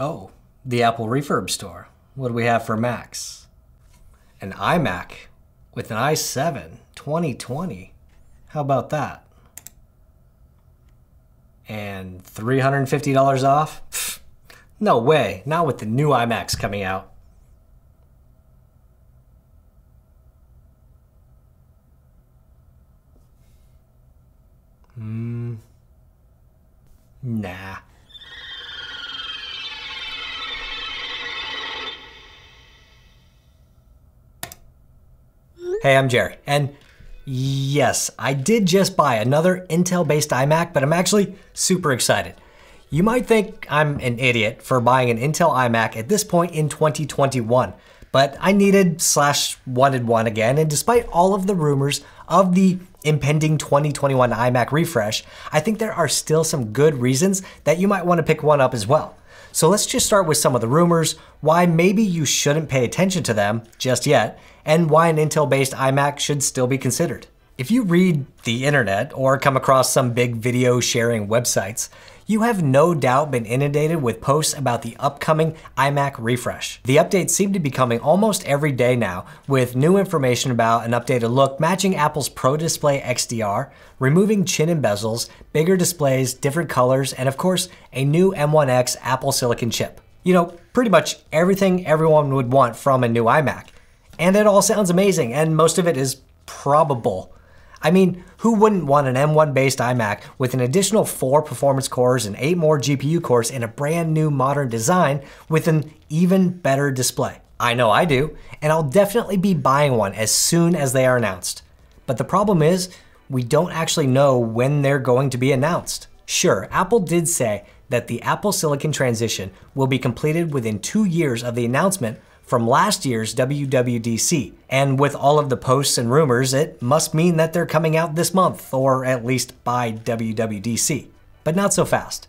Oh, the Apple Refurb store. What do we have for Macs? An iMac with an i7 2020. How about that? And $350 off? No way, not with the new iMacs coming out. Hmm. Nah. Hey, I'm Jerry, and yes, I did just buy another Intel-based iMac, but I'm actually super excited. You might think I'm an idiot for buying an Intel iMac at this point in 2021, but I needed slash wanted one again, and despite all of the rumors of the impending 2021 iMac refresh, I think there are still some good reasons that you might want to pick one up as well. So let's just start with some of the rumors, why maybe you shouldn't pay attention to them just yet, and why an Intel-based iMac should still be considered. If you read the internet or come across some big video sharing websites, you have no doubt been inundated with posts about the upcoming iMac refresh. The updates seem to be coming almost every day now, with new information about an updated look matching Apple's Pro Display XDR, removing chin and bezels, bigger displays, different colors, and of course, a new M1X Apple Silicon chip. You know, pretty much everything everyone would want from a new iMac. And it all sounds amazing, and most of it is probable. I mean, who wouldn't want an M1 based iMac with an additional 4 performance cores and 8 more GPU cores in a brand new modern design with an even better display? I know I do, and I'll definitely be buying one as soon as they are announced. But the problem is, we don't actually know when they're going to be announced. Sure, Apple did say that the Apple Silicon transition will be completed within two years of the announcement from last year's WWDC. And with all of the posts and rumors, it must mean that they're coming out this month, or at least by WWDC. But not so fast.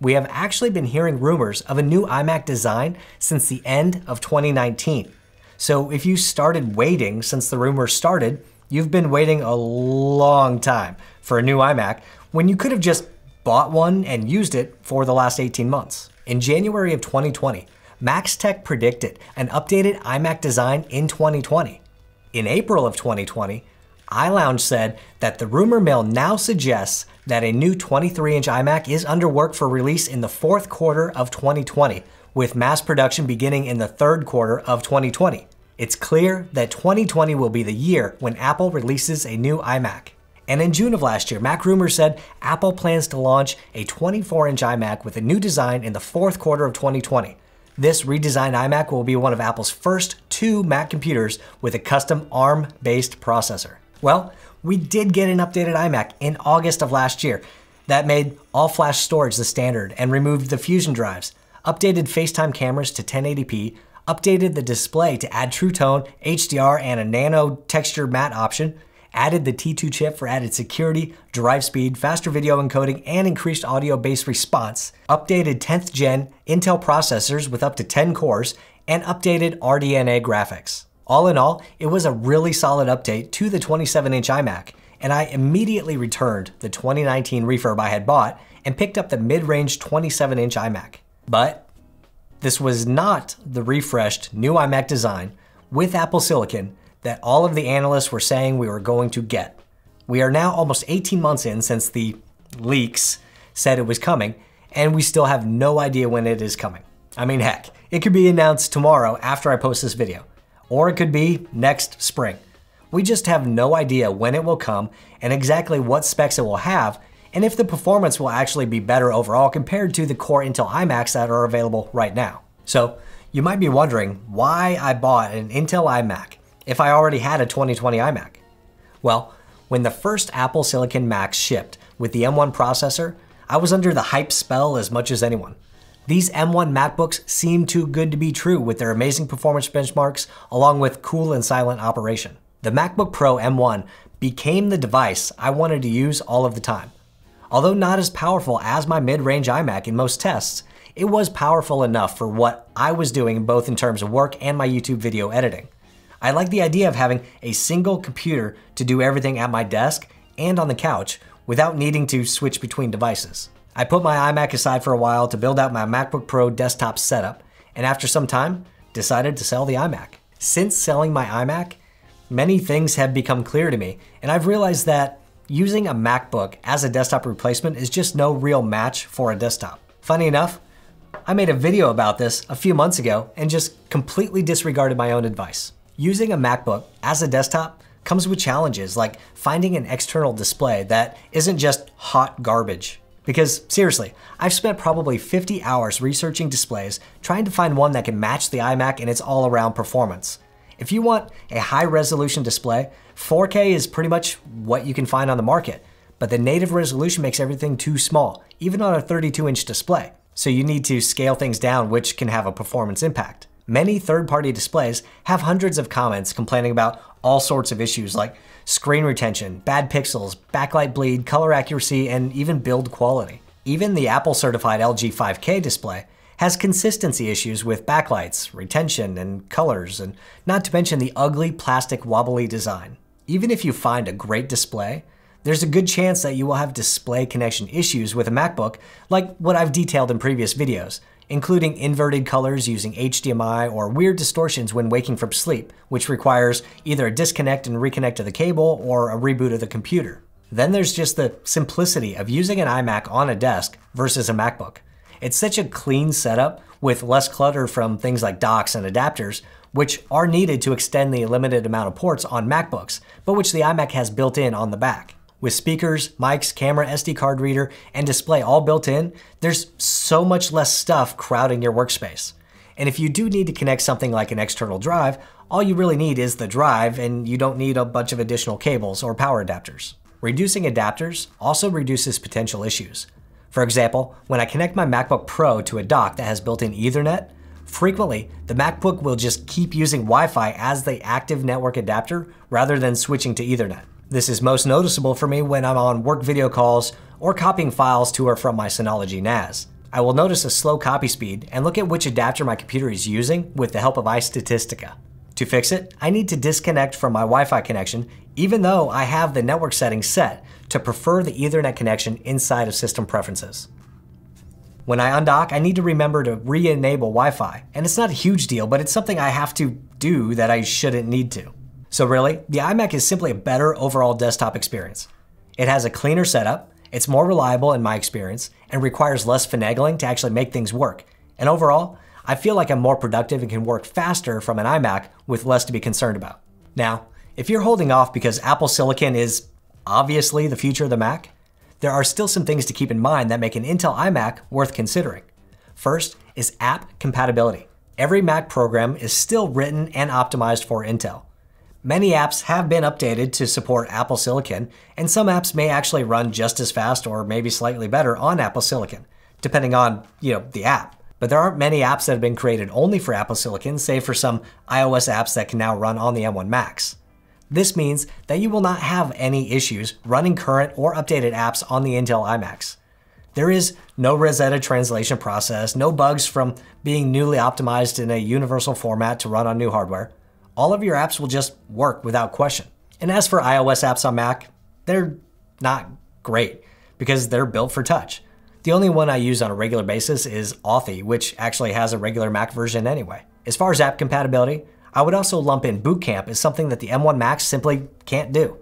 We have actually been hearing rumors of a new iMac design since the end of 2019. So if you started waiting since the rumors started, you've been waiting a long time for a new iMac when you could have just bought one and used it for the last 18 months. In January of 2020, MaxTech predicted an updated iMac design in 2020. In April of 2020, iLounge said that the rumor mill now suggests that a new 23-inch iMac is under work for release in the fourth quarter of 2020, with mass production beginning in the third quarter of 2020. It's clear that 2020 will be the year when Apple releases a new iMac. And in June of last year, MacRumors said Apple plans to launch a 24-inch iMac with a new design in the fourth quarter of 2020. This redesigned iMac will be one of Apple's first two Mac computers with a custom ARM-based processor. Well, we did get an updated iMac in August of last year that made all-flash storage the standard and removed the Fusion drives, updated FaceTime cameras to 1080p, updated the display to add True Tone, HDR, and a nano texture matte option, added the T2 chip for added security, drive speed, faster video encoding, and increased audio-based response, updated 10th gen Intel processors with up to 10 cores, and updated RDNA graphics. All in all, it was a really solid update to the 27-inch iMac, and I immediately returned the 2019 refurb I had bought and picked up the mid-range 27-inch iMac. But this was not the refreshed new iMac design with Apple Silicon that all of the analysts were saying we were going to get. We are now almost 18 months in since the leaks said it was coming, and we still have no idea when it is coming. I mean, heck, it could be announced tomorrow after I post this video, or it could be next spring. We just have no idea when it will come and exactly what specs it will have, and if the performance will actually be better overall compared to the core Intel iMacs that are available right now. So, you might be wondering why I bought an Intel iMac if I already had a 2020 iMac? Well, when the first Apple Silicon Macs shipped with the M1 processor, I was under the hype spell as much as anyone. These M1 MacBooks seem too good to be true with their amazing performance benchmarks along with cool and silent operation. The MacBook Pro M1 became the device I wanted to use all of the time. Although not as powerful as my mid-range iMac in most tests, it was powerful enough for what I was doing both in terms of work and my YouTube video editing. I like the idea of having a single computer to do everything at my desk and on the couch without needing to switch between devices. I put my iMac aside for a while to build out my MacBook Pro desktop setup, and after some time, decided to sell the iMac. Since selling my iMac, many things have become clear to me, and I've realized that using a MacBook as a desktop replacement is just no real match for a desktop. Funny enough, I made a video about this a few months ago and just completely disregarded my own advice. Using a MacBook as a desktop comes with challenges like finding an external display that isn't just hot garbage. Because seriously, I've spent probably 50 hours researching displays trying to find one that can match the iMac in its all around performance. If you want a high resolution display, 4K is pretty much what you can find on the market, but the native resolution makes everything too small, even on a 32 inch display. So you need to scale things down, which can have a performance impact. Many third party displays have hundreds of comments complaining about all sorts of issues like screen retention, bad pixels, backlight bleed, color accuracy, and even build quality. Even the Apple certified LG 5K display has consistency issues with backlights, retention, and colors, and not to mention the ugly plastic wobbly design. Even if you find a great display, there's a good chance that you will have display connection issues with a MacBook, like what I've detailed in previous videos, including inverted colors using HDMI or weird distortions when waking from sleep, which requires either a disconnect and reconnect to the cable or a reboot of the computer. Then there's just the simplicity of using an iMac on a desk versus a MacBook. It's such a clean setup with less clutter from things like docks and adapters, which are needed to extend the limited amount of ports on MacBooks, but which the iMac has built in on the back. With speakers, mics, camera, SD card reader, and display all built in, there's so much less stuff crowding your workspace. And if you do need to connect something like an external drive, all you really need is the drive and you don't need a bunch of additional cables or power adapters. Reducing adapters also reduces potential issues. For example, when I connect my MacBook Pro to a dock that has built-in Ethernet, frequently the MacBook will just keep using Wi-Fi as the active network adapter rather than switching to Ethernet. This is most noticeable for me when I'm on work video calls or copying files to or from my Synology NAS. I will notice a slow copy speed and look at which adapter my computer is using with the help of iStatistica. To fix it, I need to disconnect from my Wi-Fi connection even though I have the network settings set to prefer the Ethernet connection inside of System Preferences. When I undock, I need to remember to re-enable Wi-Fi, and it's not a huge deal, but it's something I have to do that I shouldn't need to. So really, the iMac is simply a better overall desktop experience. It has a cleaner setup, it's more reliable in my experience, and requires less finagling to actually make things work. And overall, I feel like I'm more productive and can work faster from an iMac with less to be concerned about. Now, if you're holding off because Apple Silicon is obviously the future of the Mac, there are still some things to keep in mind that make an Intel iMac worth considering. First is app compatibility. Every Mac program is still written and optimized for Intel. Many apps have been updated to support Apple Silicon, and some apps may actually run just as fast or maybe slightly better on Apple Silicon, depending on, you know, the app. But there aren't many apps that have been created only for Apple Silicon, save for some iOS apps that can now run on the M1 Macs. This means that you will not have any issues running current or updated apps on the Intel iMacs. There is no Rosetta translation process, no bugs from being newly optimized in a universal format to run on new hardware all of your apps will just work without question. And as for iOS apps on Mac, they're not great because they're built for touch. The only one I use on a regular basis is Authy, which actually has a regular Mac version anyway. As far as app compatibility, I would also lump in Boot Camp as something that the M1 Macs simply can't do.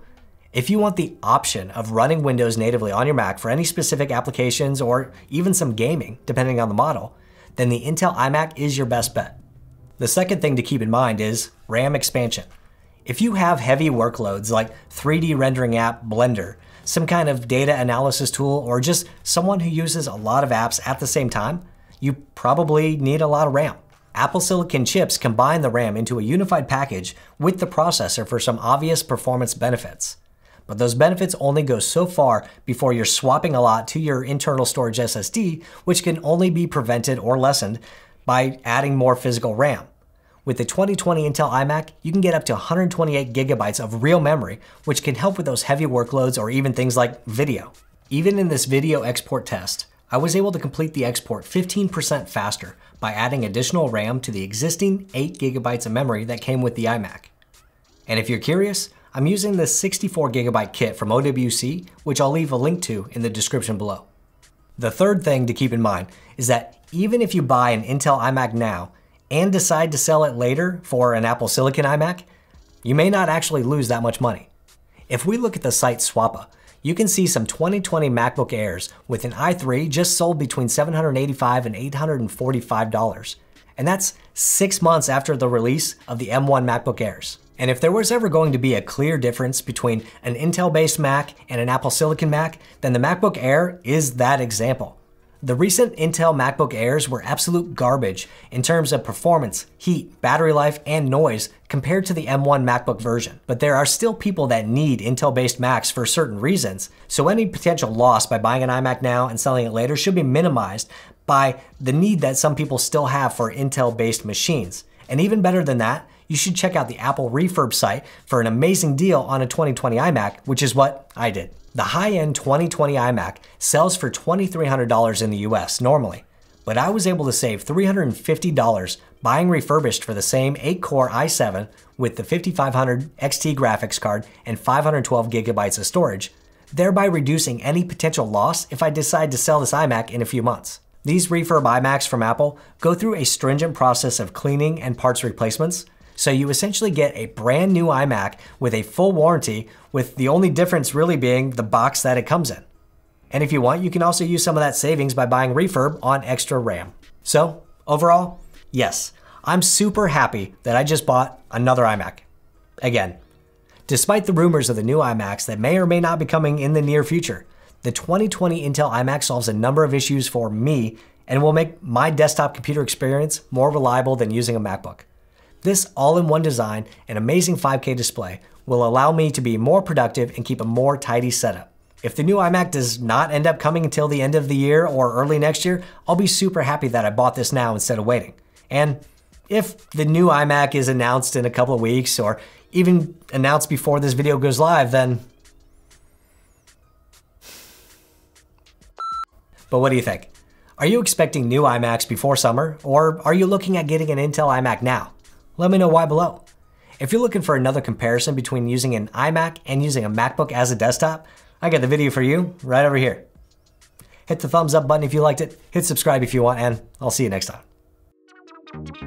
If you want the option of running Windows natively on your Mac for any specific applications or even some gaming, depending on the model, then the Intel iMac is your best bet. The second thing to keep in mind is RAM expansion. If you have heavy workloads like 3D rendering app Blender, some kind of data analysis tool, or just someone who uses a lot of apps at the same time, you probably need a lot of RAM. Apple Silicon chips combine the RAM into a unified package with the processor for some obvious performance benefits. But those benefits only go so far before you're swapping a lot to your internal storage SSD, which can only be prevented or lessened by adding more physical RAM. With the 2020 Intel iMac, you can get up to 128 gigabytes of real memory, which can help with those heavy workloads or even things like video. Even in this video export test, I was able to complete the export 15% faster by adding additional RAM to the existing 8 gigabytes of memory that came with the iMac. And if you're curious, I'm using this 64 gigabyte kit from OWC, which I'll leave a link to in the description below. The third thing to keep in mind is that even if you buy an Intel iMac now and decide to sell it later for an Apple Silicon iMac, you may not actually lose that much money. If we look at the site Swappa, you can see some 2020 MacBook Airs with an i3 just sold between $785 and $845. And that's six months after the release of the M1 MacBook Airs. And if there was ever going to be a clear difference between an Intel-based Mac and an Apple Silicon Mac, then the MacBook Air is that example. The recent Intel MacBook Airs were absolute garbage in terms of performance, heat, battery life, and noise compared to the M1 MacBook version. But there are still people that need Intel-based Macs for certain reasons, so any potential loss by buying an iMac now and selling it later should be minimized by the need that some people still have for Intel-based machines. And even better than that, you should check out the Apple Refurb site for an amazing deal on a 2020 iMac, which is what I did. The high-end 2020 iMac sells for $2,300 in the US normally, but I was able to save $350 buying refurbished for the same 8-core i7 with the 5500 XT graphics card and 512 gigabytes of storage, thereby reducing any potential loss if I decide to sell this iMac in a few months. These refurb iMacs from Apple go through a stringent process of cleaning and parts replacements, so you essentially get a brand new iMac with a full warranty, with the only difference really being the box that it comes in. And if you want, you can also use some of that savings by buying refurb on extra RAM. So, overall, yes, I'm super happy that I just bought another iMac. Again, despite the rumors of the new iMacs that may or may not be coming in the near future, the 2020 Intel iMac solves a number of issues for me and will make my desktop computer experience more reliable than using a MacBook. This all-in-one design and amazing 5K display will allow me to be more productive and keep a more tidy setup. If the new iMac does not end up coming until the end of the year or early next year, I'll be super happy that I bought this now instead of waiting. And if the new iMac is announced in a couple of weeks or even announced before this video goes live, then But what do you think? Are you expecting new iMacs before summer, or are you looking at getting an Intel iMac now? Let me know why below. If you're looking for another comparison between using an iMac and using a MacBook as a desktop, I got the video for you right over here. Hit the thumbs up button if you liked it, hit subscribe if you want, and I'll see you next time.